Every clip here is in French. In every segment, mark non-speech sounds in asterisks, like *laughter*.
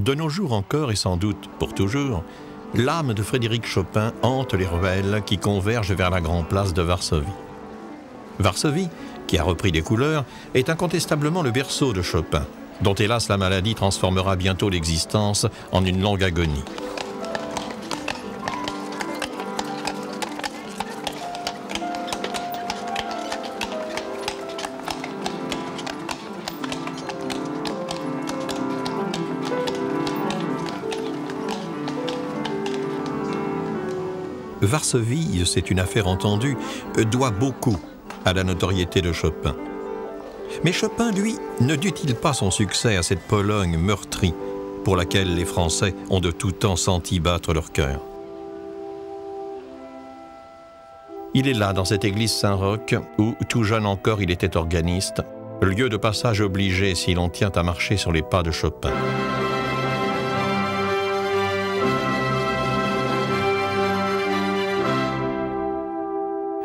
De nos jours encore, et sans doute pour toujours, l'âme de Frédéric Chopin hante les ruelles qui convergent vers la grande place de Varsovie. Varsovie, qui a repris des couleurs, est incontestablement le berceau de Chopin, dont hélas la maladie transformera bientôt l'existence en une longue agonie. Varsovie, c'est une affaire entendue, doit beaucoup à la notoriété de Chopin. Mais Chopin, lui, ne dut-il pas son succès à cette Pologne meurtrie pour laquelle les Français ont de tout temps senti battre leur cœur? Il est là, dans cette église Saint-Roch, où, tout jeune encore, il était organiste, lieu de passage obligé si l'on tient à marcher sur les pas de Chopin.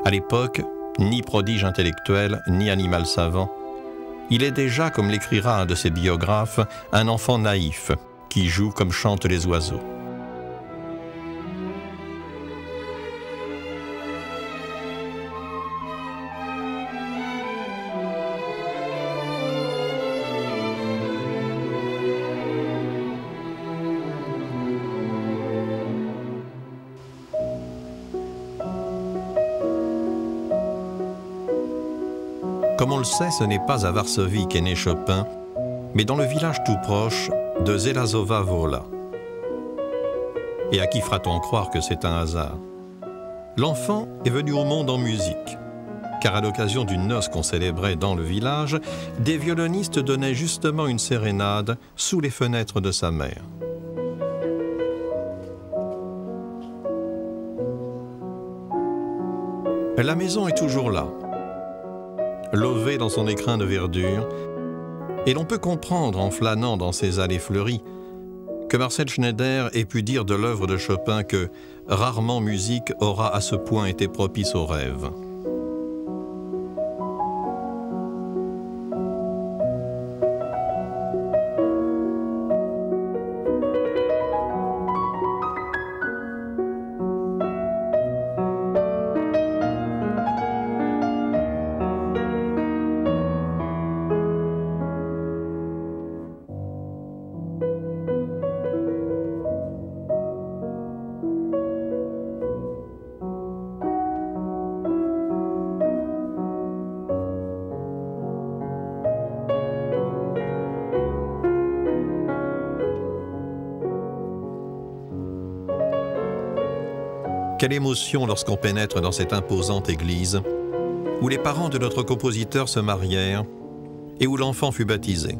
À l'époque, ni prodige intellectuel, ni animal savant, il est déjà, comme l'écrira un de ses biographes, un enfant naïf qui joue comme chantent les oiseaux. Le sait, ce n'est pas à Varsovie qu'est né Chopin, mais dans le village tout proche de Zelazova Vola. Et à qui fera-t-on croire que c'est un hasard? L'enfant est venu au monde en musique, car à l'occasion d'une noce qu'on célébrait dans le village, des violonistes donnaient justement une sérénade sous les fenêtres de sa mère. La maison est toujours là, lové dans son écrin de verdure, et l'on peut comprendre en flânant dans ces allées fleuries que Marcel Schneider ait pu dire de l'œuvre de Chopin que rarement musique aura à ce point été propice au rêve. Quelle émotion lorsqu'on pénètre dans cette imposante église où les parents de notre compositeur se marièrent et où l'enfant fut baptisé.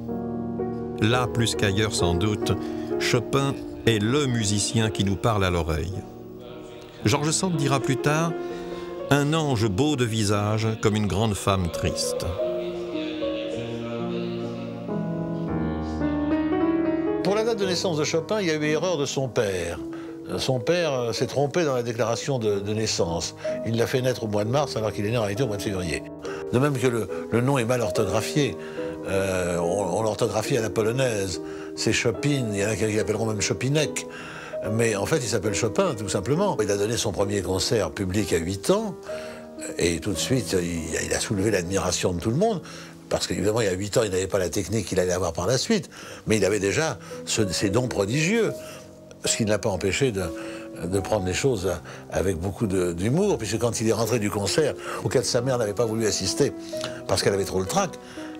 Là, plus qu'ailleurs sans doute, Chopin est le musicien qui nous parle à l'oreille. Georges Sand dira plus tard Un ange beau de visage comme une grande femme triste. Pour la date de naissance de Chopin, il y a eu erreur de son père. Son père euh, s'est trompé dans la déclaration de, naissance. Il l'a fait naître au mois de mars alors qu'il est né en réalité au mois de février. De même que le, nom est mal orthographié. Euh, on, l'orthographie à la polonaise. C'est Chopin, il y en a qui l'appelleront même Chopinek. Mais en fait, il s'appelle Chopin, tout simplement. Il a donné son premier concert public à 8 ans. Et tout de suite, il, a soulevé l'admiration de tout le monde parce qu'évidemment, il y a 8 ans, il n'avait pas la technique qu'il allait avoir par la suite, mais il avait déjà ces dons prodigieux ce qui ne l'a pas empêché de, prendre les choses avec beaucoup d'humour, puisque quand il est rentré du concert, auquel sa mère n'avait pas voulu assister, parce qu'elle avait trop le trac,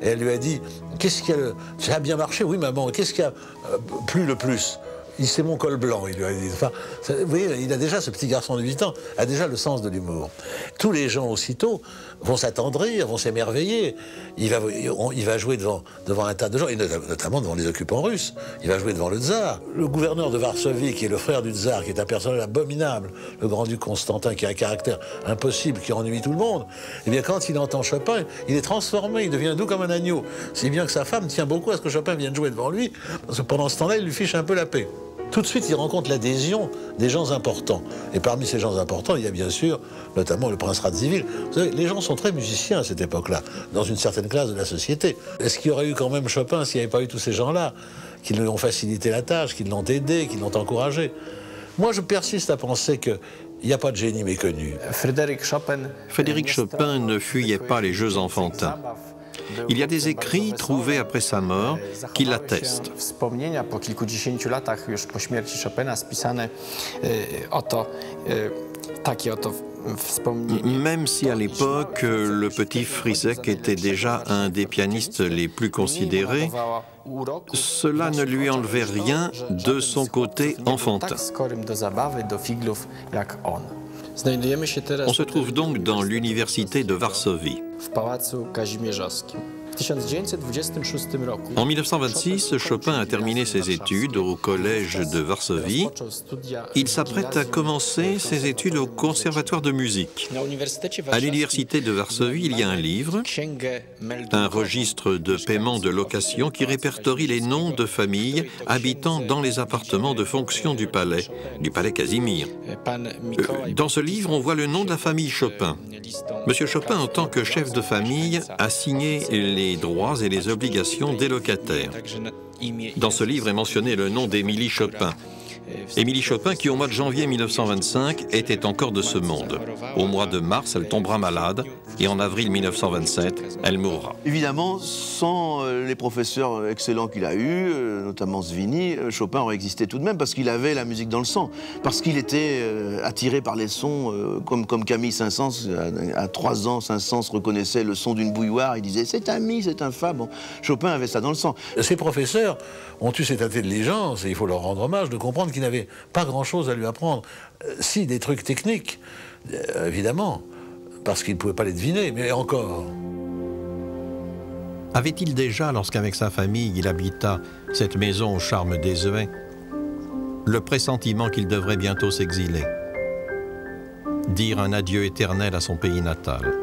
et elle lui a dit Qu'est-ce qui a. Ça a bien marché, oui, maman, qu'est-ce qui a euh, plu le plus? Il c'est mon col blanc, il lui a dit. Enfin, vous voyez, il a déjà, ce petit garçon de 8 ans, a déjà le sens de l'humour. Tous les gens aussitôt vont s'attendrir, vont s'émerveiller. Il va, jouer devant, devant un tas de gens, et notamment devant les occupants russes. Il va jouer devant le tsar. Le gouverneur de Varsovie, qui est le frère du tsar, qui est un personnage abominable, le grand-duc Constantin, qui a un caractère impossible, qui ennuie tout le monde, eh bien, quand il entend Chopin, il est transformé, il devient doux comme un agneau. Si bien que sa femme tient beaucoup à ce que Chopin vienne jouer devant lui, parce que pendant ce temps-là, il lui fiche un peu la paix. Tout de suite, il rencontre l'adhésion des gens importants. Et parmi ces gens importants, il y a bien sûr notamment le prince Radzivil. Vous savez, les gens sont très musiciens à cette époque-là, dans une certaine classe de la société. Est-ce qu'il y aurait eu quand même Chopin s'il n'y avait pas eu tous ces gens-là, qui lui ont facilité la tâche, qui l'ont aidé, qui l'ont encouragé? Moi, je persiste à penser qu'il n'y a pas de génie méconnu. Frédéric Chopin, Frédéric Chopin ne fuyait pas les jeux enfantins. Il y a des écrits trouvés après sa mort qui l'attestent. E, e. Même si à l'époque, le petit Frisek était déjà un des pianistes les plus considérés, cela ne lui enlevait rien de son côté enfantin. On se trouve donc dans l'université de Varsovie. W Pałacu Kazimierzowskim. W 1926 roku En 1926, Chopin a terminé ses études au collège de Varsovie. Il s'apprête à commencer ses études au conservatoire de musique. À l'université de Varsovie, il y a un livre, un registre de paiement de location qui répertorie les noms de familles habitant dans les appartements de fonction du palais, du palais Casimir. Euh, Dans ce livre, on voit le nom de la famille Chopin. Monsieur Chopin, en tant que chef de famille, a signé les droits et les obligations des locataires. Dans ce livre est mentionné le nom d'Émilie Chopin. Émilie Chopin, qui au mois de janvier 1925 était encore de ce monde. Au mois de mars, elle tombera malade et en avril 1927, elle mourra. Évidemment, sans euh, les professeurs excellents qu'il a eus, euh, notamment Zvini, euh, Chopin aurait existé tout de même parce qu'il avait la musique dans le sang, parce qu'il était attiré par les sons, comme, comme Camille Saint-Saëns, à, 3 ans, Saint-Saëns reconnaissait le son d'une bouilloire, il disait c'est un mi, c'est un fa. Bon, Chopin avait ça dans le sang. Ces professeurs ont eu cette intelligence, et il faut leur rendre hommage, de comprendre qu'ils n'avaient pas grand-chose à lui apprendre. Euh, si, des trucs techniques, euh, évidemment, parce qu'ils ne pouvaient pas les deviner, mais encore. Avait-il déjà, lorsqu'avec sa famille il habita cette maison au charme désuet, le pressentiment qu'il devrait bientôt s'exiler, dire un adieu éternel à son pays natal?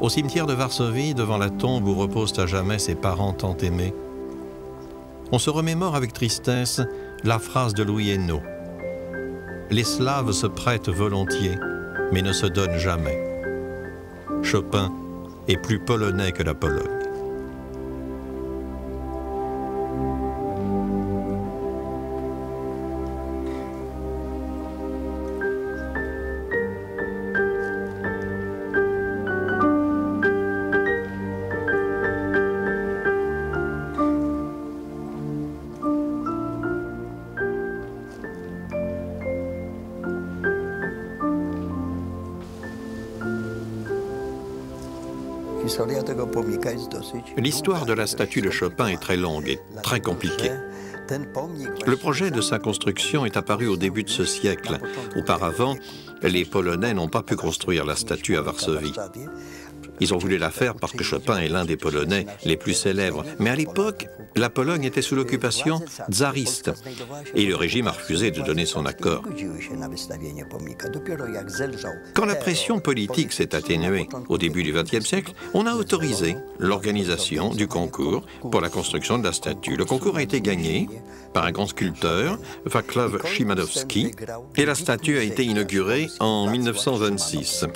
Au cimetière de Varsovie, devant la tombe où reposent à jamais ses parents tant aimés, on se remémore avec tristesse la phrase de Louis Hainaut. Les Slaves se prêtent volontiers, mais ne se donnent jamais. Chopin est plus polonais que la Pologne. L'histoire de la statue de Chopin est très longue et très compliquée. Le projet de sa construction est apparu au début de ce siècle. Auparavant, les Polonais n'ont pas pu construire la statue à Varsovie. Ils ont voulu la faire parce que Chopin est l'un des Polonais les plus célèbres. Mais à l'époque, la Pologne était sous l'occupation tsariste et le régime a refusé de donner son accord. Quand la pression politique s'est atténuée au début du XXe siècle, on a autorisé l'organisation du concours pour la construction de la statue. Le concours a été gagné par un grand sculpteur, Vaclav Szymanowski, et la statue a été inaugurée en 1926.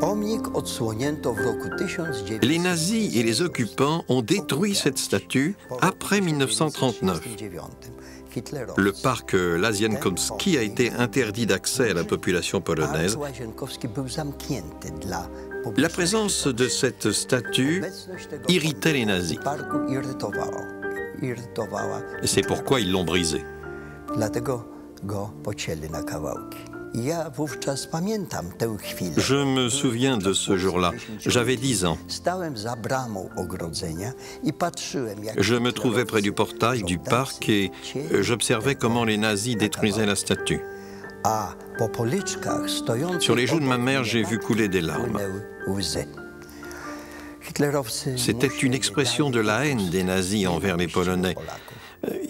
Pomnik odsłonięto w roku 1900. Les nazis et les occupants ont détruit cette statue après 1939. Hitlerowie. Le parc Lazienkowski a été interdit d'accès à la population polonaise. La présence de cette statue irritait les nazis. C'est pourquoi ils l'ont brisé. Je me souviens de ce jour-là. J'avais 10 ans. Je me trouvais près du portail du parc et j'observais comment les nazis détruisaient la statue. Sur les joues de ma mère, j'ai vu couler des larmes. C'était une expression de la haine des nazis envers les Polonais. Polaków.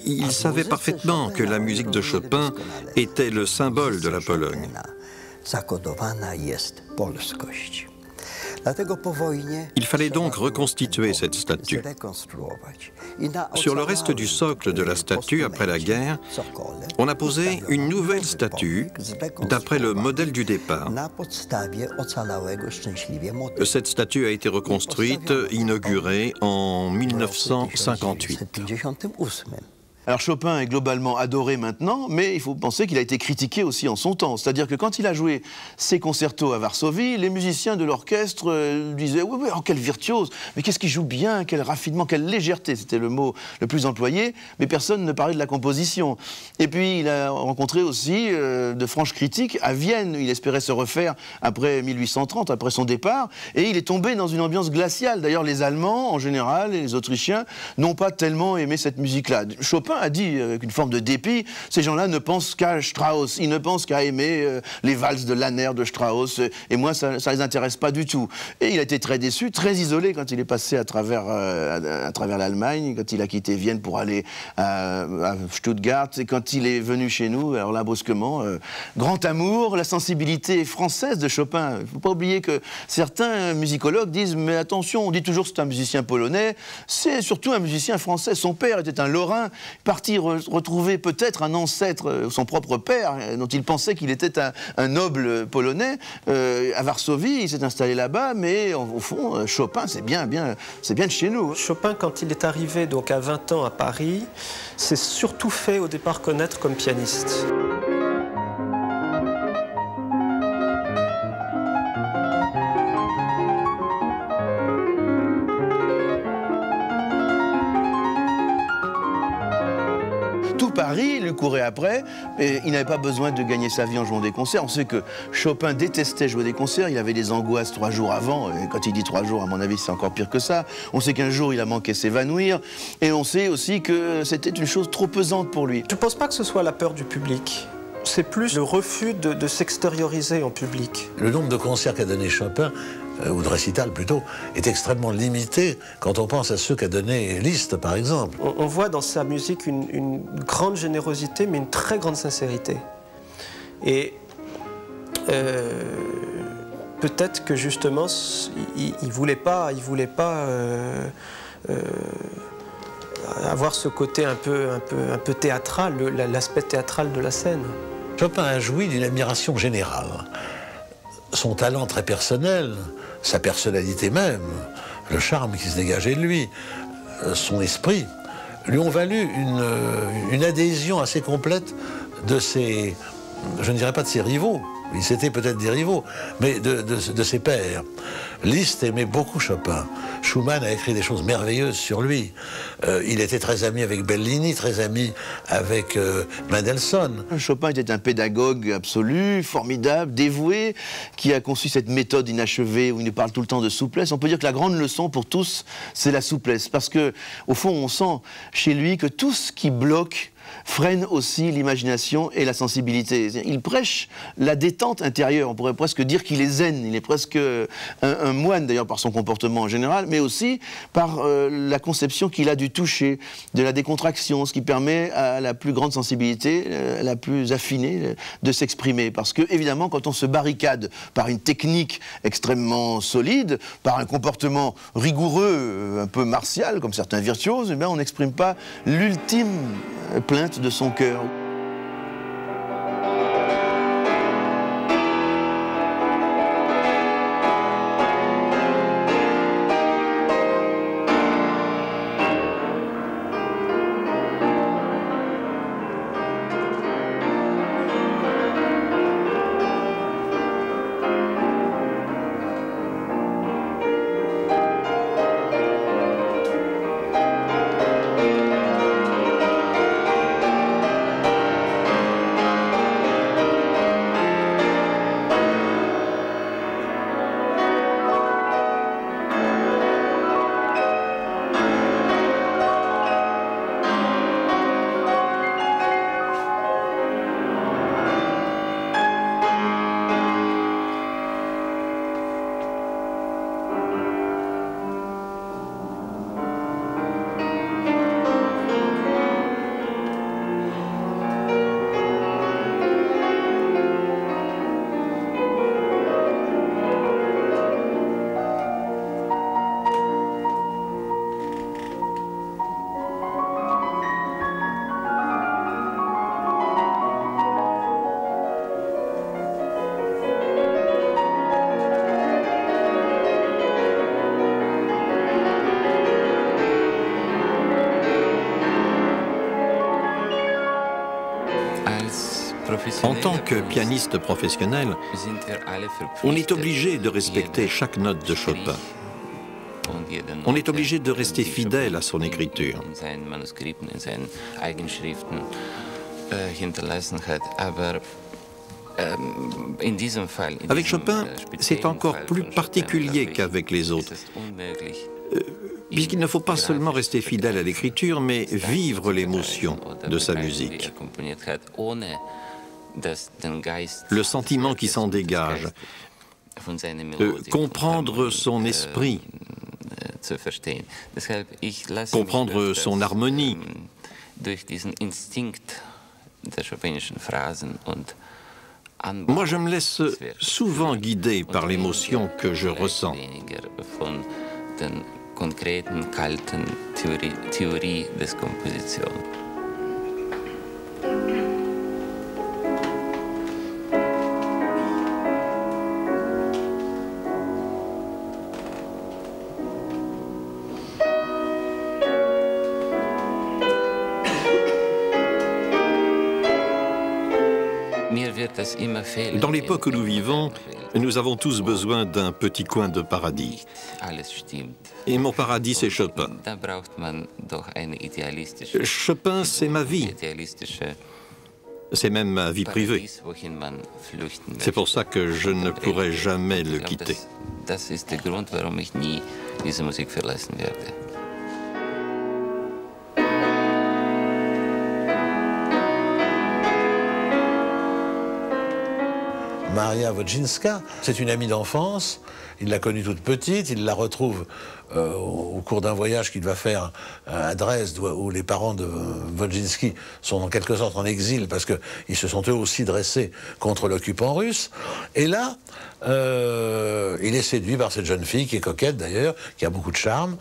Ils savaient parfaitement que la musique de Chopin était le symbole de la Pologne. Zakodowana jest polskość. Il fallait donc reconstituer cette statue. Sur le reste du socle de la statue après la guerre, on a posé une nouvelle statue d'après le modèle du départ. Cette statue a été reconstruite, inaugurée en 1958. Alors Chopin est globalement adoré maintenant, mais il faut penser qu'il a été critiqué aussi en son temps. C'est-à-dire que quand il a joué ses concertos à Varsovie, les musiciens de l'orchestre euh, disaient Oui, oui, oh, quel virtuose Mais qu'est-ce qu'il joue bien Quel raffinement, quelle légèreté C'était le mot le plus employé, mais personne ne parlait de la composition. Et puis il a rencontré aussi euh, de franches critiques à Vienne. Il espérait se refaire après 1830, après son départ, et il est tombé dans une ambiance glaciale. D'ailleurs, les Allemands, en général, et les Autrichiens, n'ont pas tellement aimé cette musique-là. Chopin a dit euh, avec une forme de dépit, ces gens-là ne pensent qu'à Strauss, ils ne pensent qu'à aimer euh, les valses de Lanner de Strauss, et moi ça, ne les intéresse pas du tout. Et il a été très déçu, très isolé quand il est passé à travers, euh, à, travers l'Allemagne, quand il a quitté Vienne pour aller à, Stuttgart, et quand il est venu chez nous, alors là brusquement, grand amour, la sensibilité française de Chopin. Il ne faut pas oublier que certains musicologues disent, mais attention, on dit toujours c'est un musicien polonais, c'est surtout un musicien français. Son père était un Lorrain, parti retrouver peut-être un ancêtre, euh, son propre père, euh, dont il pensait qu'il était un, noble polonais. Euh, à Varsovie, il s'est installé là-bas, mais au fond, Chopin, c'est bien, bien, bien de chez nous. Chopin, quand il est arrivé donc à 20 ans à Paris, s'est surtout fait au départ connaître comme pianiste. Paris lui courait après, et il n'avait pas besoin de gagner sa vie en jouant des concerts. On sait que Chopin détestait jouer des concerts, il avait des angoisses trois jours avant, et quand il dit trois jours, à mon avis, c'est encore pire que ça. On sait qu'un jour, il a manqué s'évanouir, et on sait aussi que c'était une chose trop pesante pour lui. Je ne pense pas que ce soit la peur du public? C'est plus le refus de, de s'extérioriser en public. Le nombre de concerts qu'a donné Chopin ou de récital plutôt, est extrêmement limité quand on pense à ceux qu'a donné Liszt, par exemple. On, voit dans sa musique une, grande générosité, mais une très grande sincérité. Et euh, peut-être que justement, il ne voulait pas, il voulait pas euh, avoir ce côté un peu, un peu, un peu théâtral, l'aspect théâtral de la scène. Chopin a joui d'une admiration générale. Son talent très personnel, sa personnalité même, le charme qui se dégageait de lui, euh, son esprit, lui ont valu une, euh, une adhésion assez complète de ses, je ne dirais pas de ses rivaux, ils étaient peut-être des rivaux, mais de, ses pères. Liszt aimait beaucoup Chopin. Schumann a écrit des choses merveilleuses sur lui. Euh, il était très ami avec Bellini, très ami avec euh, Mendelssohn. Chopin était un pédagogue absolu, formidable, dévoué, qui a conçu cette méthode inachevée où il nous parle tout le temps de souplesse. On peut dire que la grande leçon pour tous, c'est la souplesse. Parce que, au fond, on sent chez lui que tout ce qui bloque freine aussi l'imagination et la sensibilité. Il prêche la détente intérieure. On pourrait presque dire qu'il est zen. Il est presque un, moine, d'ailleurs, par son comportement en général, mais aussi par euh, la conception qu'il a du toucher, de la décontraction, ce qui permet à la plus grande sensibilité, euh, la plus affinée, euh, de s'exprimer. Parce que, évidemment, quand on se barricade par une technique extrêmement solide, par un comportement rigoureux, un peu martial, comme certains virtuoses, eh bien, on n'exprime pas l'ultime plainte de son cœur. En tant que pianiste professionnel, on est obligé de respecter chaque note de Chopin. On est obligé de rester fidèle à son écriture. Avec Chopin, c'est encore plus particulier qu'avec les autres, euh, puisqu'il ne faut pas seulement rester fidèle à l'écriture, mais vivre l'émotion de sa musique. Le sentiment qui s'en dégage, euh, comprendre son esprit, comprendre son harmonie. Moi, je me laisse souvent guider par l'émotion que je ressens. Dans l'époque où nous vivons, nous avons tous besoin d'un petit coin de paradis. Et mon paradis, c'est Chopin. Chopin, c'est ma vie. C'est même ma vie privée. C'est pour ça que je ne pourrai jamais le quitter. Maria Wojcinska, c'est une amie d'enfance. Il l'a connue toute petite, il la retrouve euh, au cours d'un voyage qu'il va faire à Dresde, où, les parents de Wojcinski sont en quelque sorte en exil parce qu'ils se sont eux aussi dressés contre l'occupant russe. Et là, euh, il est séduit par cette jeune fille qui est coquette d'ailleurs, qui a beaucoup de charme,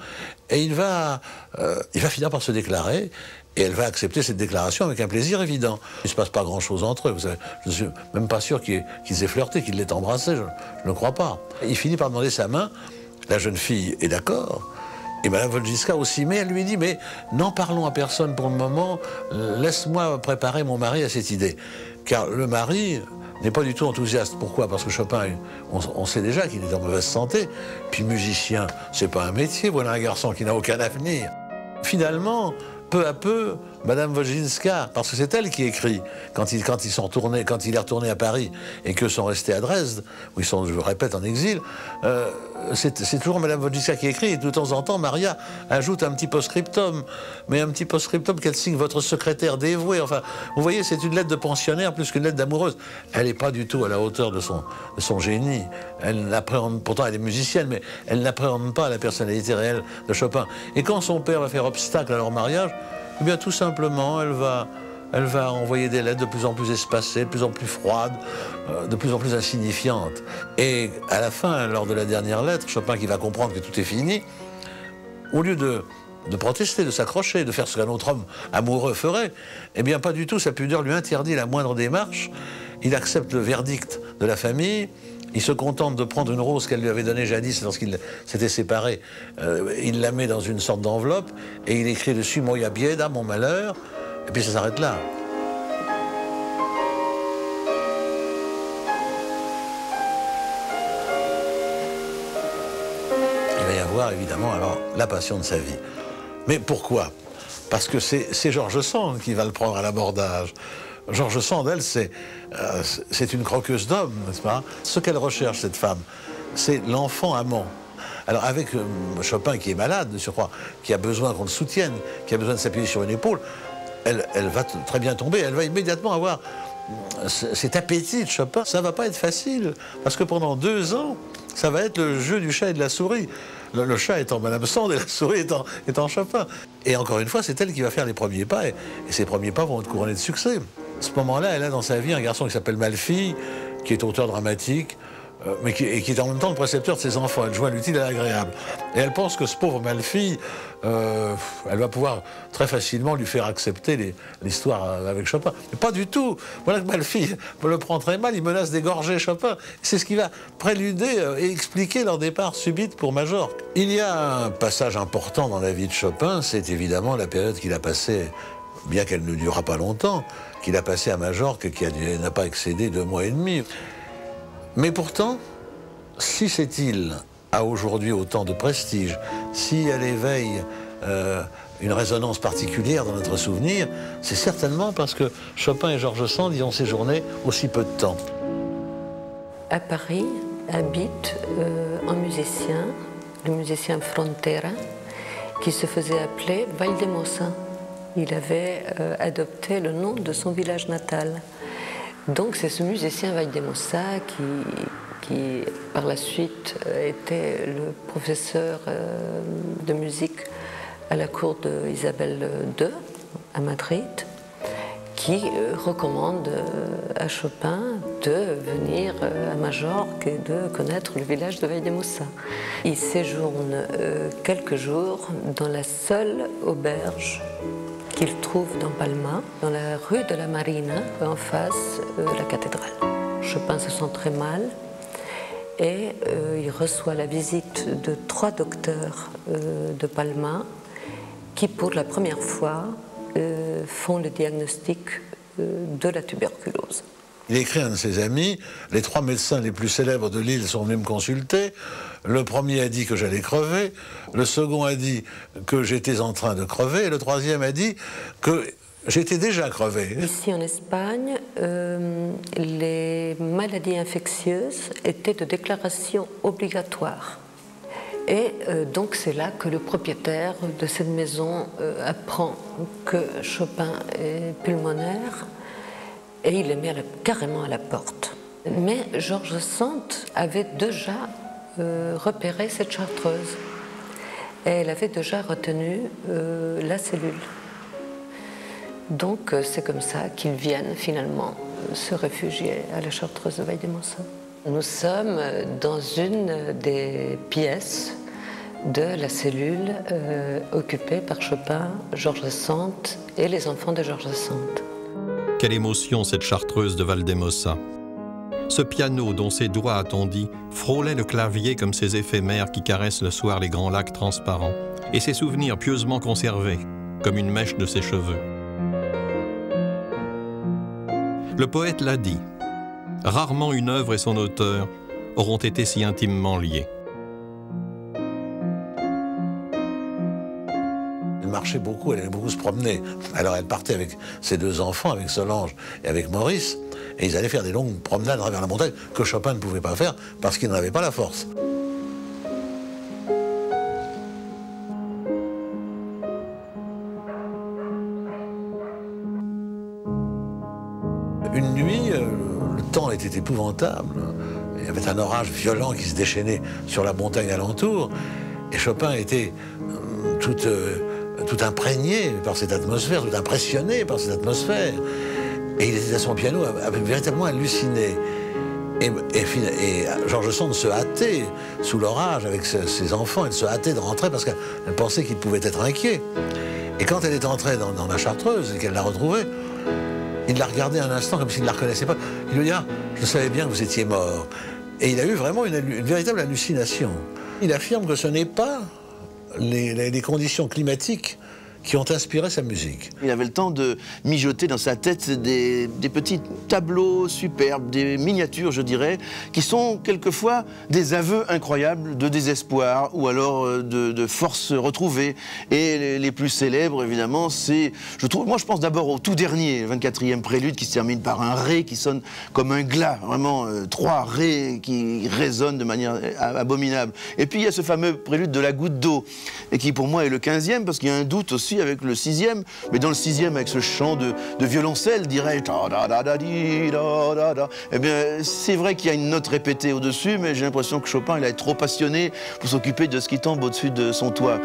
et il va, euh, il va finir par se déclarer. Et elle va accepter cette déclaration avec un plaisir évident. Il ne se passe pas grand-chose entre eux. Vous savez, je ne suis même pas sûr qu'ils aient flirté, qu'ils l'aient embrassé. Je, ne crois pas. Il finit par demander sa main. La jeune fille est d'accord. Et Mme Voljiska aussi, mais elle lui dit, mais n'en parlons à personne pour le moment, laisse-moi préparer mon mari à cette idée. Car le mari n'est pas du tout enthousiaste. Pourquoi? Parce que Chopin, on, on sait déjà qu'il est en mauvaise santé. Puis musicien, c'est pas un métier. Voilà un garçon qui n'a aucun avenir. Finalement, peu à peu, Madame Wojcinska, parce que c'est elle qui écrit, quand, quand, ils sont retournés, quand il est retourné à Paris et que sont restés à Dresde, où ils sont, je le répète, en exil, euh, c'est toujours Madame Wojcinska qui écrit, et de temps en temps, Maria ajoute un petit post-scriptum, mais un petit post-scriptum qu'elle signe votre secrétaire dévoué. Enfin, vous voyez, c'est une lettre de pensionnaire plus qu'une lettre d'amoureuse. Elle n'est pas du tout à la hauteur de son, génie. Elle pourtant elle est musicienne, mais elle n'appréhende pas la personnalité réelle de Chopin. Et quand son père va faire obstacle à leur mariage, eh bien, tout simplement, elle va, elle va envoyer des lettres de plus en plus espacées, de plus en plus froides, euh, de plus en plus insignifiantes. Et à la fin, lors de la dernière lettre, Chopin qui va comprendre que tout est fini, au lieu de, de protester, de s'accrocher, de faire ce qu'un autre homme amoureux ferait, eh bien pas du tout, sa pudeur lui interdit la moindre démarche. Il accepte le verdict de la famille, il se contente de prendre une rose qu'elle lui avait donnée jadis lorsqu'il s'était séparé. Euh, il la met dans une sorte d'enveloppe et il écrit dessus Moya bieda, mon malheur. Et puis ça s'arrête là. Il va y avoir évidemment alors la passion de sa vie. Mais pourquoi? Parce que c'est Georges Sand qui va le prendre à l'abordage. Georges Sand, elle, euh, c'est une croqueuse d'hommes, n'est-ce pas? Ce qu'elle recherche, cette femme, c'est l'enfant amant. Alors avec euh, Chopin qui est malade, je crois, qui a besoin qu'on le soutienne, qui a besoin de s'appuyer sur une épaule, elle, elle va très bien tomber, elle va immédiatement avoir euh, cet appétit de Chopin. Ça va pas être facile, parce que pendant deux ans, ça va être le jeu du chat et de la souris. Le, chat étant Madame Sand et la souris étant, étant, Chopin. Et encore une fois, c'est elle qui va faire les premiers pas, et, et ces premiers pas vont être couronnés de succès. Ce moment-là, elle a dans sa vie un garçon qui s'appelle Malfi, qui est auteur dramatique, euh, mais qui, est en même temps le précepteur de ses enfants. Elle joint l'utile à l'agréable. Et elle pense que ce pauvre Malfi, euh, elle va pouvoir très facilement lui faire accepter l'histoire avec Chopin. Mais pas du tout. Voilà que Malfi *laughs* le prend très mal, il menace d'égorger Chopin. C'est ce qui va préluder euh, et expliquer leur départ subite pour Majorque. Il y a un passage important dans la vie de Chopin, c'est évidemment la période qu'il a passée bien qu'elle ne durera pas longtemps, qu'il a passé à Majorque, qui n'a pas excédé deux mois et demi. Mais pourtant, si cette île a aujourd'hui autant de prestige, si elle éveille euh, une résonance particulière dans notre souvenir, c'est certainement parce que Chopin et Georges Sand y ont séjourné aussi peu de temps. À Paris habite euh, un musicien, le musicien Frontera, qui se faisait appeler Valdemosa. Il avait euh, adopté le nom de son village natal. Donc c'est ce musicien Valdemosa qui, qui par la suite euh, était le professeur de musique à la cour d'Isabelle II à Madrid, qui euh, recommande euh, à Chopin de venir euh, à Majorque et de connaître le village de Valdemosa. Il séjourne quelques jours dans la seule auberge qu'il trouve dans Palma, dans la rue de la Marina, en face de la cathédrale. Chopin se sent très mal et il reçoit la visite de trois docteurs de Palma qui pour la première fois euh, font le diagnostic euh, de la tuberculose. Il écrit à un de ses amis, les trois médecins les plus célèbres de l'île sont venus me consulter. Le premier a dit que j'allais crever, le second a dit que j'étais en train de crever, et le troisième a dit que j'étais déjà crevé. Ici en Espagne, euh, les maladies infectieuses étaient de déclaration obligatoire. Et euh, donc c'est là que le propriétaire de cette maison euh, apprend que Chopin est pulmonaire et il les met carrément à la porte. Mais Georges Sand avait déjà euh, repéré cette chartreuse et elle avait déjà retenu la cellule. Donc c'est comme ça qu'ils viennent finalement se réfugier à la chartreuse de Valdemosa. Nous sommes dans une des pièces de la cellule euh, occupée par Chopin, Georges Sand et les enfants de Georges Sand. Quelle émotion cette chartreuse de Valdemosa. Ce piano dont ses doigts attendis frôlaient le clavier comme ces éphémères qui caressent le soir les grands lacs transparents, et ses souvenirs pieusement conservés, comme une mèche de ses cheveux. Le poète l'a dit, Rarement une œuvre et son auteur auront été si intimement liés. Marchait beaucoup, elle allait beaucoup se promener. Alors elle partait avec ses deux enfants, avec Solange et avec Maurice, et ils allaient faire des longues promenades à travers la montagne que Chopin ne pouvait pas faire parce qu'il n'en avait pas la force. Une nuit, euh, le temps était épouvantable. Il y avait un orage violent qui se déchaînait sur la montagne alentour. Et Chopin était euh, euh, tout, imprégné par cette atmosphère, tout impressionné par cette atmosphère. Et il était à son piano, véritablement halluciné. Et, et, Georges Sand se hâtait sous l'orage avec ses, enfants, elle se hâtait de rentrer parce qu'elle pensait qu'il pouvait être inquiet. Et quand elle est entrée dans, la Chartreuse et qu'elle l'a retrouvée, il l'a regardé un instant comme s'il ne la reconnaissait pas. Il lui dit ah, Je savais bien que vous étiez mort. Et il a eu vraiment une, véritable hallucination. Il affirme que ce n'est pas les conditions climatiques qui ont inspiré sa musique. Il avait le temps de mijoter dans sa tête des, petits tableaux superbes, des miniatures, je dirais, qui sont quelquefois des aveux incroyables de désespoir ou alors euh, de, force retrouvée. Et les, plus célèbres, évidemment, c'est, je trouve, moi je pense d'abord au tout dernier, 24e prélude, qui se termine par un ré qui sonne comme un glas, vraiment euh, trois rés qui résonnent de manière euh, abominable. Et puis il y a ce fameux prélude de la goutte d'eau, et qui pour moi est le 15e, parce qu'il y a un doute aussi avec le sixième, mais dans le sixième avec ce chant de, violoncelle direct, eh bien c'est vrai qu'il y a une note répétée au-dessus, mais j'ai l'impression que Chopin il a été trop passionné pour s'occuper de ce qui tombe au-dessus de son toit.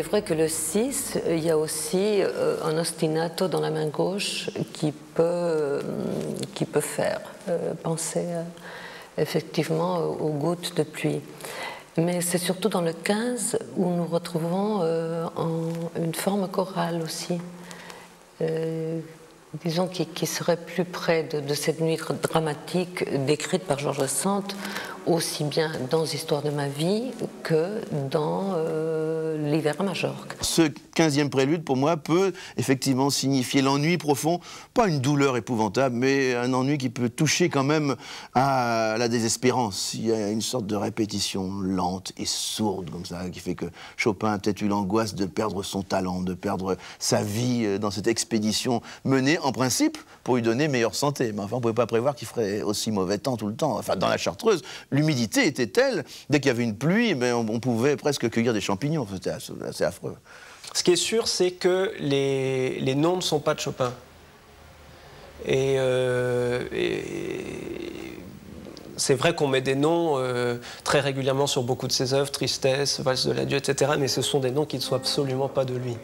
Est vrai que le 6, il y a aussi euh, un ostinato dans la main gauche qui peut, euh, qui peut faire euh, penser effectivement aux gouttes de pluie. Mais c'est surtout dans le 15 où nous retrouvons une forme chorale aussi. disons qui, serait plus près de, cette nuit dramatique décrite par Georges Sand aussi bien dans Histoire de ma vie que dans euh, l'hiver à Majorque. Ce 15e prélude, pour moi, peut effectivement signifier l'ennui profond, pas une douleur épouvantable, mais un ennui qui peut toucher quand même à la désespérance. Il y a une sorte de répétition lente et sourde comme ça, qui fait que Chopin a peut-être eu l'angoisse de perdre son talent, de perdre sa vie euh, dans cette expédition menée, en principe, pour lui donner meilleure santé. Mais enfin, on ne pouvait pas prévoir qu'il ferait aussi mauvais temps tout le temps. Enfin, dans la Chartreuse, l'humidité était telle, dès qu'il y avait une pluie, on, pouvait presque cueillir des champignons. C'était assez, affreux. Ce qui est sûr, c'est que les, noms ne sont pas de Chopin. Euh, et, c'est vrai qu'on met des noms euh, très régulièrement sur beaucoup de ses œuvres, Tristesse, Valse de l'adieu, etc., mais ce sont des noms qui ne sont absolument pas de lui.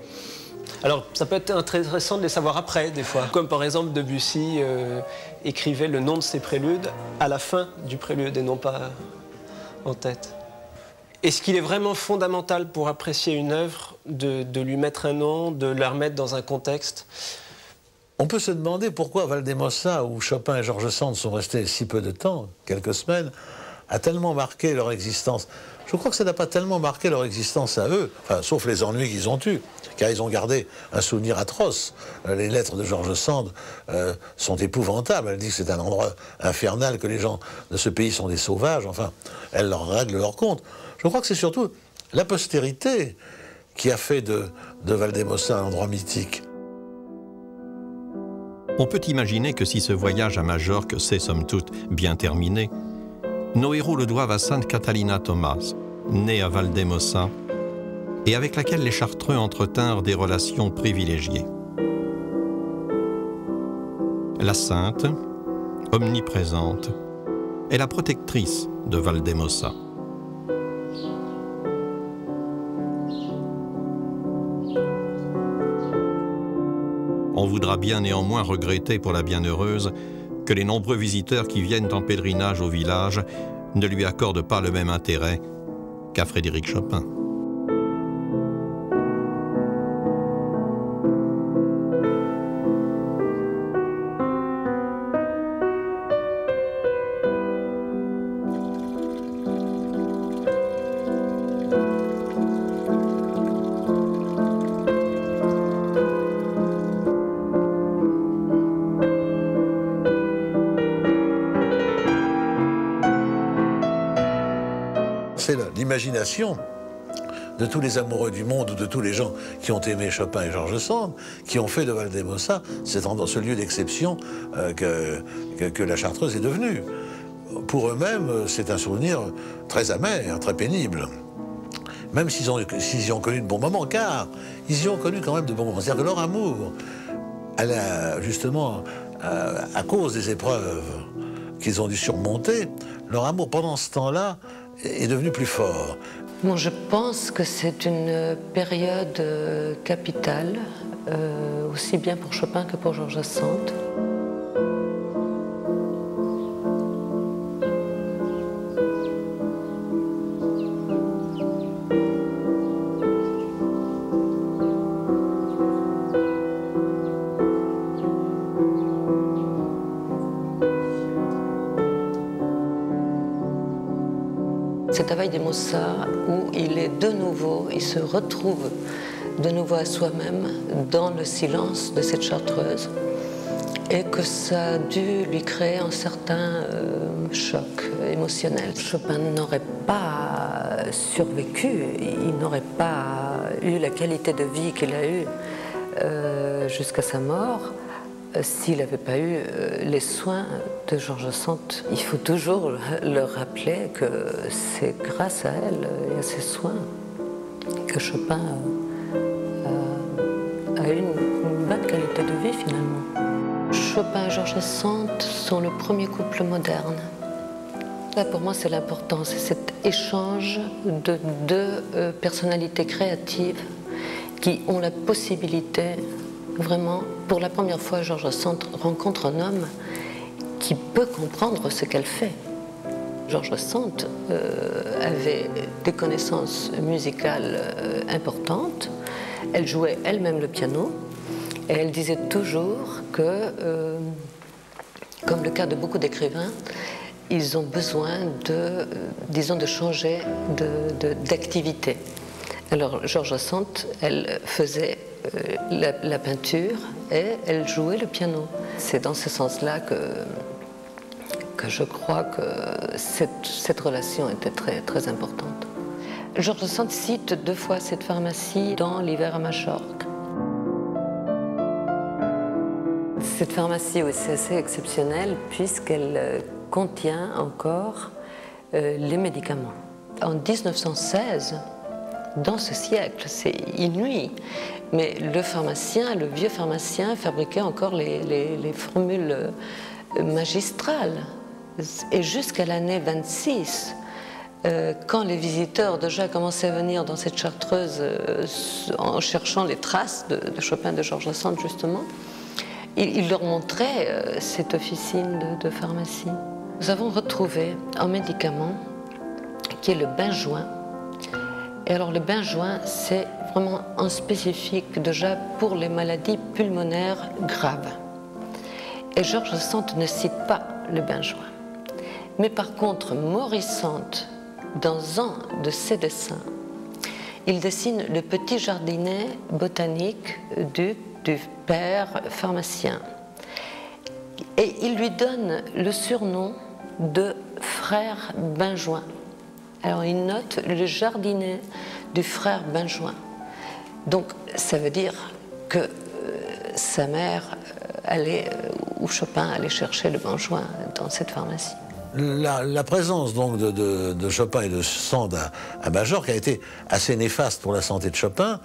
Alors, ça peut être intéressant de les savoir après, des fois. Comme par exemple, Debussy euh, écrivait le nom de ses préludes à la fin du prélude et non pas en tête. Est-ce qu'il est vraiment fondamental pour apprécier une œuvre de, lui mettre un nom, de la remettre dans un contexte? On peut se demander pourquoi Valdemossa ou Chopin et Georges Sand sont restés si peu de temps, quelques semaines, a tellement marqué leur existence. Je crois que ça n'a pas tellement marqué leur existence à eux, sauf les ennuis qu'ils ont eus, car ils ont gardé un souvenir atroce. Euh, les lettres de Georges Sand euh, sont épouvantables. Elle dit que c'est un endroit infernal, que les gens de ce pays sont des sauvages. Enfin, elle leur règle leur compte. Je crois que c'est surtout la postérité qui a fait de, de un endroit mythique. On peut imaginer que si ce voyage à Majorque s'est somme toute bien terminé, nos héros le doivent à Sainte Catalina Thomas, née à Valdemossa, et avec laquelle les Chartreux entretinrent des relations privilégiées. La Sainte, omniprésente, est la protectrice de Valdemossa. On voudra bien néanmoins regretter pour la bienheureuse que les nombreux visiteurs qui viennent en pèlerinage au village ne lui accordent pas le même intérêt qu'à Frédéric Chopin. De tous les amoureux du monde ou de tous les gens qui ont aimé Chopin et Georges Sand, qui ont fait de Valdemossa ce lieu d'exception euh, que, la Chartreuse est devenue. Pour eux-mêmes, c'est un souvenir très amer, très pénible. Même s'ils ont, y ont connu de bons moments, car ils y ont connu quand même de bons moments. C'est-à-dire que leur amour, elle justement, euh, à cause des épreuves qu'ils ont dû surmonter, leur amour pendant ce temps-là est devenu plus fort. Je pense que c'est une période euh, capitale, euh, aussi bien pour Chopin que pour Georges Sand. Où il est de nouveau, il se retrouve de nouveau à soi-même dans le silence de cette chartreuse et que ça a dû lui créer un certain euh, choc émotionnel. Chopin n'aurait pas survécu, il n'aurait pas eu la qualité de vie qu'il a eue euh, jusqu'à sa mort s'il n'avait pas eu euh, les soins de Georges Sand. Il faut toujours leur rappeler que c'est grâce à elle et à ses soins que Chopin a eu une, bonne qualité de vie finalement. Chopin et Georges Sand sont le premier couple moderne. Là, pour moi, c'est l'important, c'est cette échange de deux euh, personnalités créatives qui ont la possibilité, vraiment, pour la première fois, Georges Sand rencontre un homme qui peut comprendre ce qu'elle fait. Georges Sand euh, avait des connaissances musicales euh, importantes. Elle jouait elle-même le piano et elle disait toujours que, euh, comme le cas de beaucoup d'écrivains, ils ont besoin de, disons, de changer d'activité. Alors Georges Sand, elle faisait la, la peinture et elle jouait le piano. C'est dans ce sens-là que que je crois que cette, relation était très, très importante. Georges Sand cite deux fois cette pharmacie dans l'hiver à Majorque. Cette pharmacie aussi assez exceptionnelle puisqu'elle euh, contient encore euh, les médicaments. En 1916, dans ce siècle, c'est inouï, mais le pharmacien, le vieux pharmacien, fabriquait encore les, les formules euh, magistrales et jusqu'à l'année 26, euh, quand les visiteurs déjà commençaient à venir dans cette chartreuse euh, en cherchant les traces de, Chopin, de Georges Sand justement, il, leur montrait cette officine de, pharmacie. Nous avons retrouvé un médicament qui est le benjoin. Et alors le benjoin, c'est vraiment un spécifique déjà pour les maladies pulmonaires graves. Et Georges Sand ne cite pas le benjoin. Mais par contre, Morissante, dans un de ses dessins, il dessine le petit jardinet botanique du, du père pharmacien. Et il lui donne le surnom de frère Benjoin. Alors il note le jardinet du frère Benjoin. Donc ça veut dire que euh, sa mère euh, allait, euh, ou Chopin allait chercher le Benjoin dans cette pharmacie la, présence donc de, Chopin et de Sand à, Majorque a été assez néfaste pour la santé de Chopin.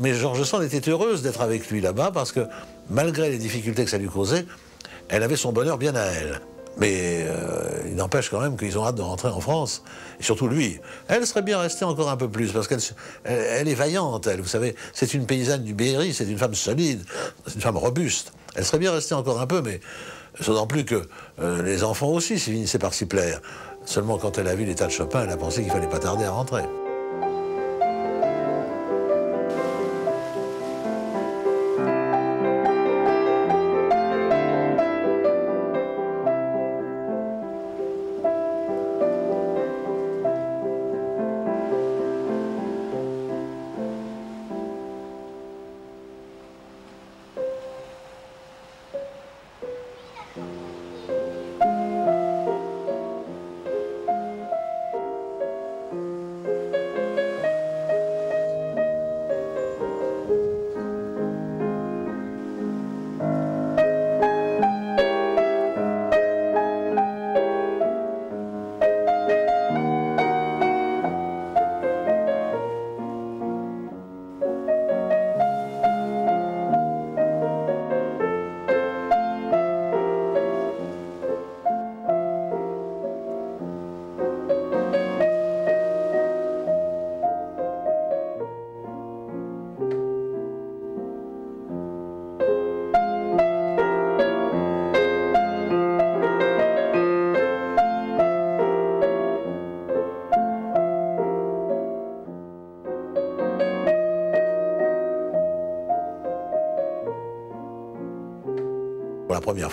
Mais Georges Sand était heureuse d'être avec lui là-bas parce que malgré les difficultés que ça lui causait, elle avait son bonheur bien à elle. Mais euh, il n'empêche quand même qu'ils ont hâte de rentrer en France. Et surtout lui. Elle serait bien restée encore un peu plus, parce qu'elle elle, est vaillante, elle. Vous savez, c'est une paysanne du Berry, c'est une femme solide, c'est une femme robuste. Elle serait bien restée encore un peu, mais D'autant plus que euh, les enfants aussi finissaient par s'y plaire. Seulement quand elle a vu l'état de Chopin, elle a pensé qu'il fallait pas tarder à rentrer.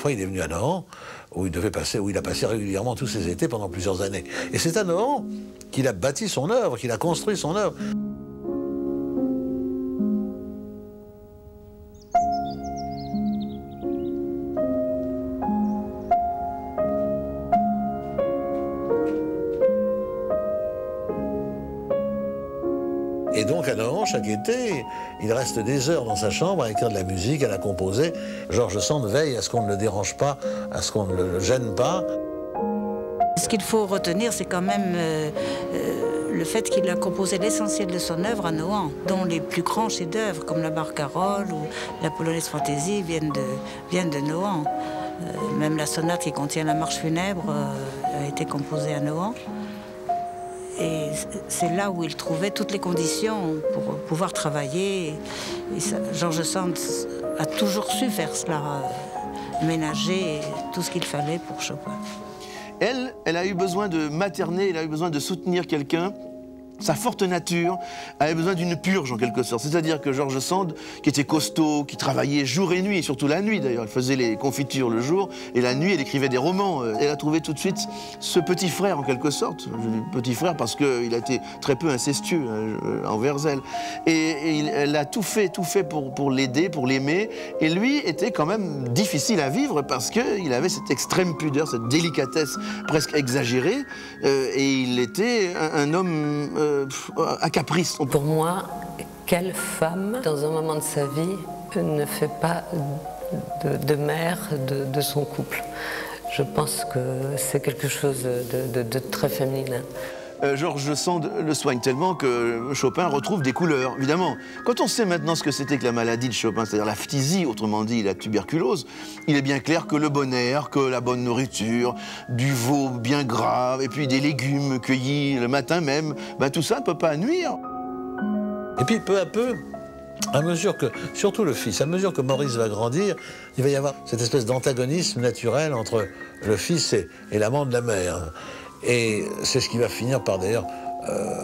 Il est venu à Nohant, où il, où il a passé régulièrement tous ses étés pendant plusieurs années. Et c'est à Nohant qu'il a bâti son œuvre, qu'il a construit son œuvre. Il reste des heures dans sa chambre à écrire de la musique, à la composer. Georges Sand veille à ce qu'on ne le dérange pas, à ce qu'on ne le gêne pas. Ce qu'il faut retenir, c'est quand même euh, euh, le fait qu'il a composé l'essentiel de son œuvre à Nohant, dont les plus grands chefs-d'œuvre, comme la Barcarolle ou la Polonaise Fantaisie, viennent de, viennent de Nohant. Euh, même la sonate qui contient la marche funèbre a été composée à Nohant. Et c'est là où il trouvait toutes les conditions pour pouvoir travailler. Et Georges Sand a toujours su faire cela, ménager tout ce qu'il fallait pour Chopin. Elle, elle a eu besoin de materner, elle a eu besoin de soutenir quelqu'un sa forte nature avait besoin d'une purge en quelque sorte. C'est-à-dire que Georges Sand, qui était costaud, qui travaillait jour et nuit, et surtout la nuit d'ailleurs, il faisait les confitures le jour, et la nuit, elle écrivait des romans. Elle a trouvé tout de suite ce petit frère en quelque sorte. Je dis petit frère parce qu'il a été très peu incestueux hein, envers elle. Et, elle a tout fait, tout fait pour, pour l'aider, pour l'aimer. Et lui était quand même difficile à vivre parce qu'il avait cette extrême pudeur, cette délicatesse presque exagérée. Euh, et il était un, homme... Euh, caprice. Pour moi, quelle femme, dans un moment de sa vie, ne fait pas de, mère de, son couple? Je pense que c'est quelque chose de très féminin. Euh, Georges Sand le soigne tellement que Chopin retrouve des couleurs, évidemment. Quand on sait maintenant ce que c'était que la maladie de Chopin, c'est-à-dire la phtisie, autrement dit la tuberculose, il est bien clair que le bon air, que la bonne nourriture, du veau bien gras, et puis des légumes cueillis le matin même, ben, tout ça ne peut pas nuire. Et puis peu à peu, à mesure que, surtout le fils, à mesure que Maurice va grandir, il va y avoir cette espèce d'antagonisme naturel entre le fils et, et l'amant de la mère. Et c'est ce qui va finir par d'ailleurs euh,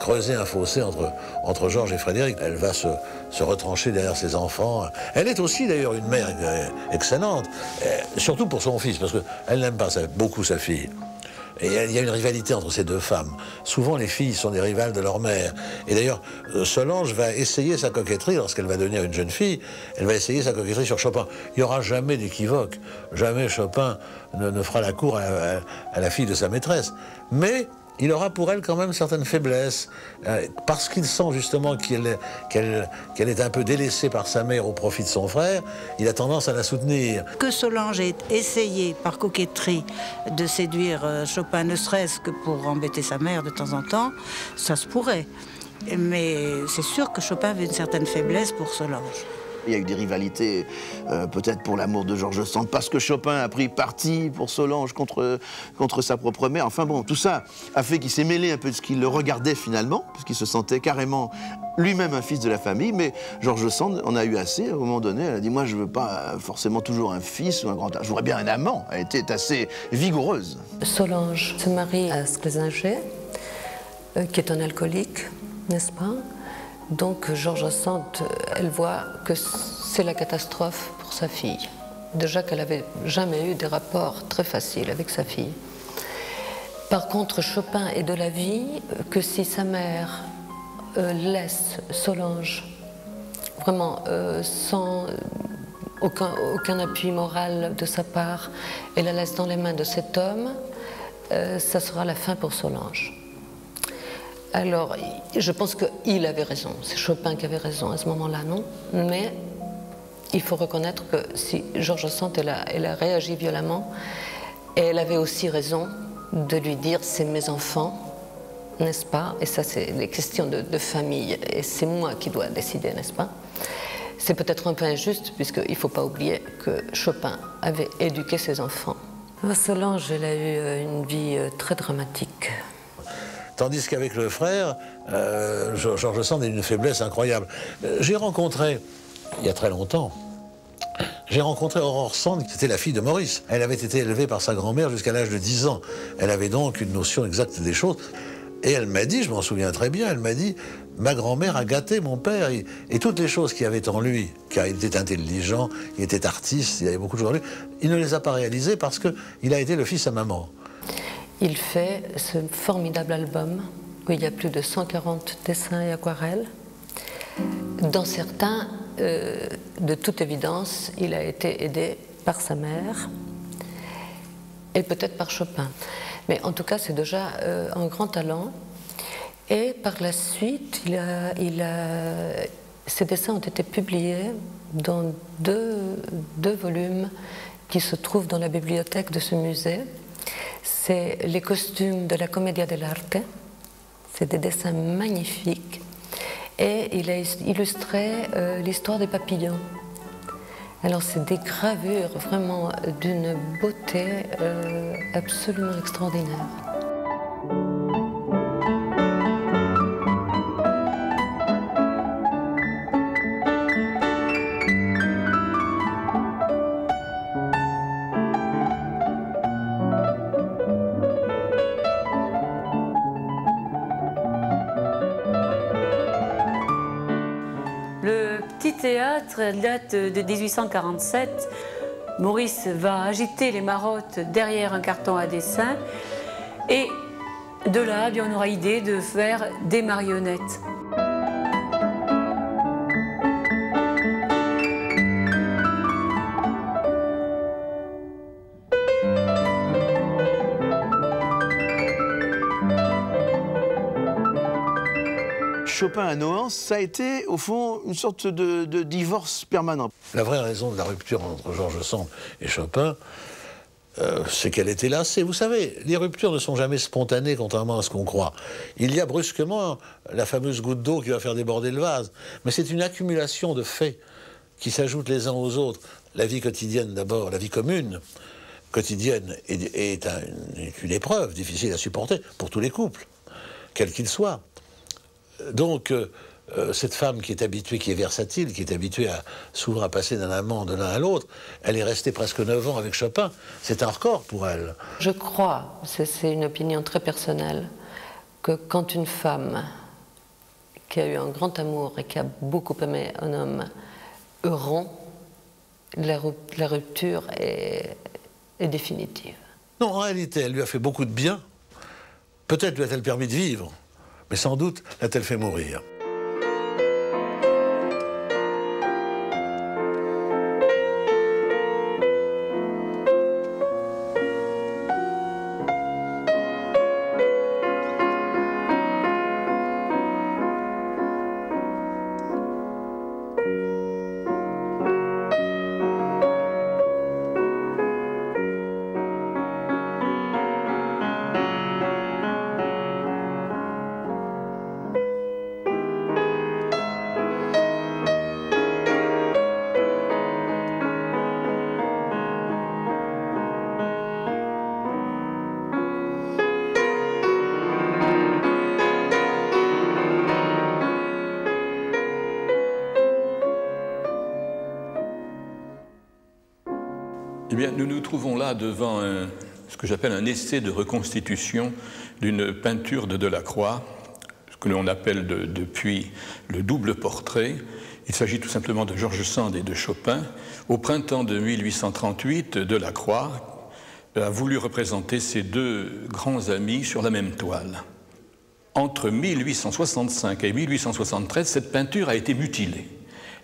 creuser un fossé entre, entre Georges et Frédéric. Elle va se, se, retrancher derrière ses enfants. Elle est aussi d'ailleurs une mère excellente, surtout pour son fils, parce qu'elle n'aime pas beaucoup sa fille. Et il y a une rivalité entre ces deux femmes. Souvent, les filles sont des rivales de leur mère. Et d'ailleurs, euh, Solange va essayer sa coquetterie lorsqu'elle va devenir une jeune fille. Elle va essayer sa coquetterie sur Chopin. Il n'y aura jamais d'équivoque. Jamais Chopin ne, fera la cour à la fille de sa maîtresse. Mais il aura pour elle quand même certaines faiblesses, euh, parce qu'il sent justement qu'elle est un peu délaissée par sa mère au profit de son frère, il a tendance à la soutenir. Que Solange ait essayé par coquetterie de séduire euh, Chopin, ne serait-ce que pour embêter sa mère de temps en temps, ça se pourrait. Mais c'est sûr que Chopin avait une certaine faiblesse pour Solange. Il y a eu des rivalités, euh, peut-être pour l'amour de Georges Sand, parce que Chopin a pris parti pour Solange contre, contre sa propre mère. Enfin bon, tout ça a fait qu'il s'est mêlé un peu de ce qu'il le regardait finalement, puisqu'il se sentait carrément lui-même un fils de la famille. Mais Georges Sand en a eu assez. À un moment donné, elle a dit Moi, je veux pas forcément toujours un fils ou un grand. Je voudrais bien un amant. Elle était assez vigoureuse. Solange se marie à Sclésinger, euh, qui est un alcoolique, n'est-ce pas? Donc Georges Sand, elle voit que c'est la catastrophe pour sa fille. Déjà qu'elle n'avait jamais eu des rapports très faciles avec sa fille. Par contre, Chopin est de l'avis que si sa mère euh, laisse Solange vraiment euh, sans aucun, aucun, appui moral de sa part et la laisse dans les mains de cet homme, euh, ça sera la fin pour Solange. Alors, je pense qu'il avait raison. C'est Chopin qui avait raison à ce moment-là, non? Mais il faut reconnaître que si Georges Sand, elle a, elle a réagi violemment, et elle avait aussi raison de lui dire c'est mes enfants, n'est-ce pas? Et ça, c'est des questions de, famille, et c'est moi qui dois décider, n'est-ce pas? C'est peut-être un peu injuste, puisqu'il ne faut pas oublier que Chopin avait éduqué ses enfants. Solange, elle a eu euh, une vie euh, très dramatique. Tandis qu'avec le frère, euh, Georges Sand a une faiblesse incroyable. Euh, j'ai rencontré, il y a très longtemps, j'ai rencontré Aurore Sand, c'était la fille de Maurice. Elle avait été élevée par sa grand-mère jusqu'à l'âge de 10 ans. Elle avait donc une notion exacte des choses. Et elle m'a dit, je m'en souviens très bien, elle m'a dit, ma grand-mère a gâté mon père et, toutes les choses qu'il avait en lui, car il était intelligent, il était artiste, il y avait beaucoup de choses en lui, il ne les a pas réalisées parce qu'il a été le fils à maman il fait ce formidable album où il y a plus de 140 dessins et aquarelles. Dans certains, euh, de toute évidence, il a été aidé par sa mère et peut-être par Chopin. Mais en tout cas, c'est déjà euh, un grand talent. Et par la suite, ces dessins ont été publiés dans deux volumes qui se trouvent dans la bibliothèque de ce musée c'est les costumes de la Commedia dell'arte. C'est des dessins magnifiques. Et il a illustré euh, l'histoire des papillons. Alors c'est des gravures vraiment d'une beauté euh, absolument extraordinaire. Date de 1847. Maurice va agiter les marottes derrière un carton à dessin et de là, eh on aura idée de faire des marionnettes. Chopin à Nohant, ça a été au fond une sorte de, divorce permanent. La vraie raison de la rupture entre Georges Sand et Chopin, euh, c'est qu'elle était lassée. Vous savez, les ruptures ne sont jamais spontanées, contrairement à ce qu'on croit. Il y a brusquement la fameuse goutte d'eau qui va faire déborder le vase, mais c'est une accumulation de faits qui s'ajoutent les uns aux autres. La vie quotidienne d'abord, la vie commune quotidienne est, est une épreuve difficile à supporter pour tous les couples, quels qu'ils soient. Donc, euh, euh, cette femme qui est habituée, qui est versatile, qui est habituée à, souvent à passer d'un amant de l'un à l'autre, elle est restée presque 9 ans avec Chopin. C'est un record pour elle. Je crois, c'est une opinion très personnelle, que quand une femme qui a eu un grand amour et qui a beaucoup aimé un homme rompt, la, rupture est, est définitive. Non, en réalité, elle lui a fait beaucoup de bien. Peut-être lui a-t-elle permis de vivre mais sans doute l'a-t-elle fait mourir. Devant ce que j'appelle un essai de reconstitution d'une peinture de Delacroix, ce que l'on appelle depuis le double portrait. Il s'agit tout simplement de Georges Sand et de Chopin. Au printemps de 1838, Delacroix a voulu représenter ces deux grands amis sur la même toile. Entre 1865 et 1873, cette peinture a été mutilée.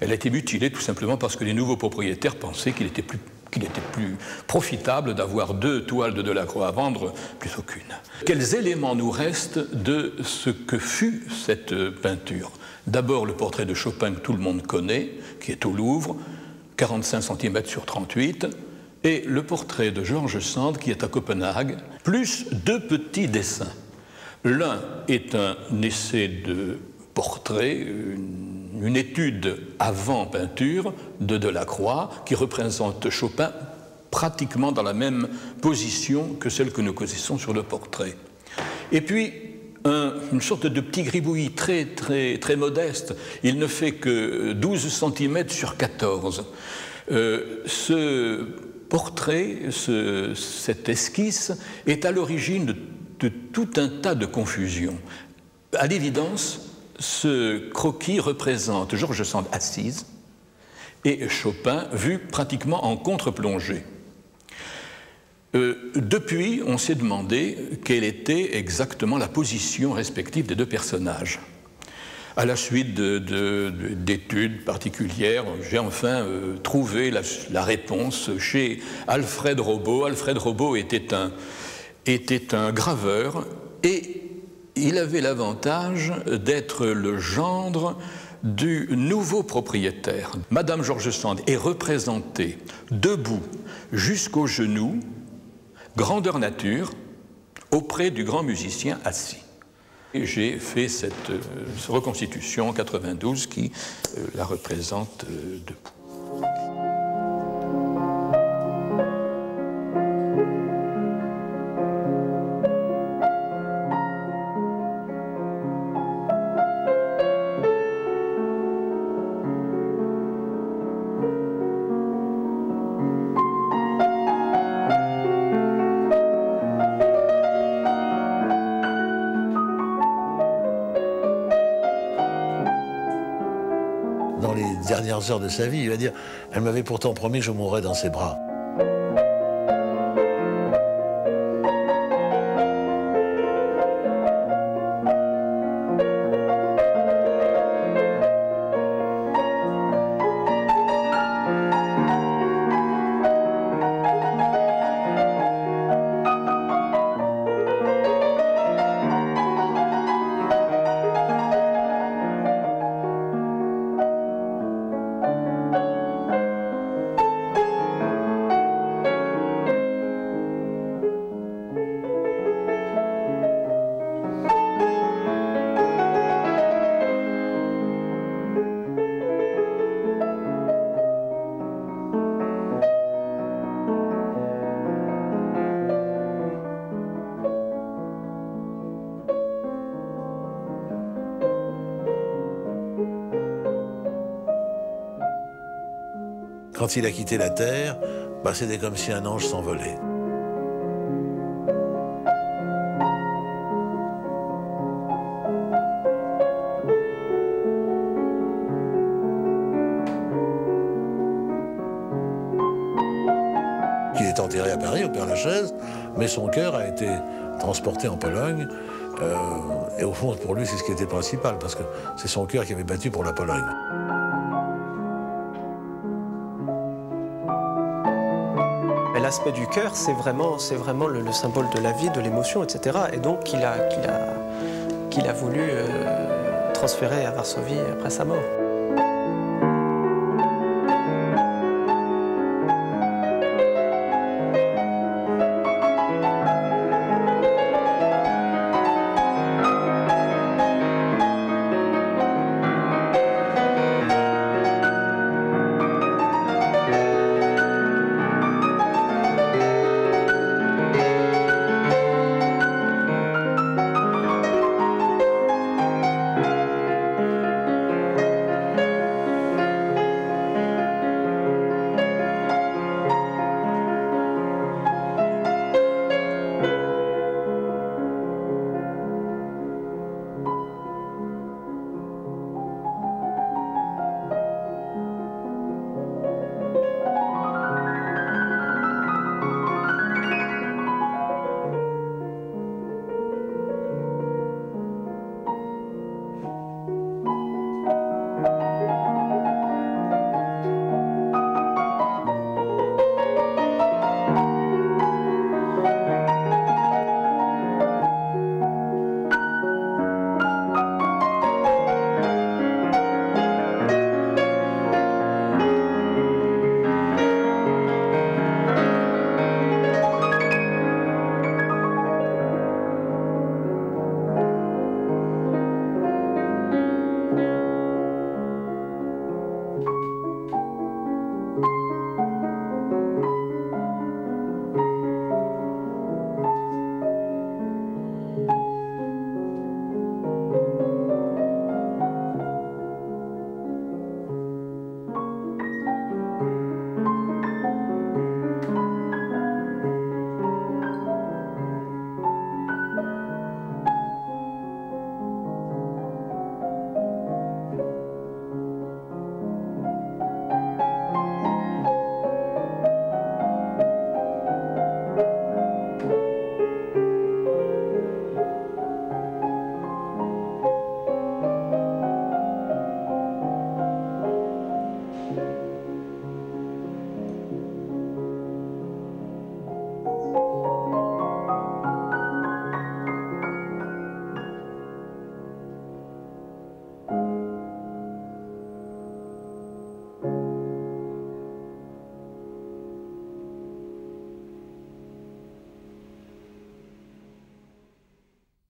Elle a été mutilée tout simplement parce que les nouveaux propriétaires pensaient qu'il était plus qu'il était plus profitable d'avoir deux toiles de Delacroix à vendre plutôt qu'une. Quels éléments nous restent de ce que fut cette peinture? D'abord le portrait de Chopin que tout le monde connaît, qui est au Louvre, 45 cm sur 38, et le portrait de Georges Sand qui est à Copenhague, plus deux petits dessins. L'un est un essai de portrait, une étude avant peinture de Delacroix qui représente Chopin pratiquement dans la même position que celle que nous connaissons sur le portrait. Et puis, une sorte de petit gribouillis très, très, modeste. Il ne fait que 12 cm sur 14. Euh, ce portrait, cette esquisse, est à l'origine de, de tout un tas de confusions. À l'évidence, ce croquis représente Georges Sand assise et Chopin vu pratiquement en contre-plongée. Euh, depuis, on s'est demandé quelle était exactement la position respective des deux personnages. À la suite d'études particulières, j'ai enfin euh, trouvé la, réponse chez Alfred Robot. Alfred Robot était un, était un graveur et il avait l'avantage d'être le gendre du nouveau propriétaire. Madame George Sand est représentée debout jusqu'aux genoux, grandeur nature, auprès du grand musicien assis. J'ai fait cette euh, reconstitution en 92 qui euh, la représente euh, debout. De sa vie. Il va dire, elle m'avait pourtant promis que je mourrais dans ses bras. Quand il a quitté la terre, bah, c'était comme si un ange s'envolait. Il est enterré à Paris, au Père-Lachaise, mais son cœur a été transporté en Pologne. Euh, et au fond, pour lui, c'est ce qui était principal, parce que c'est son cœur qui avait battu pour la Pologne. L'aspect du cœur, c'est vraiment, le, le symbole de la vie, de l'émotion, etc. Et donc qu'il a voulu euh, transférer à Varsovie après sa mort.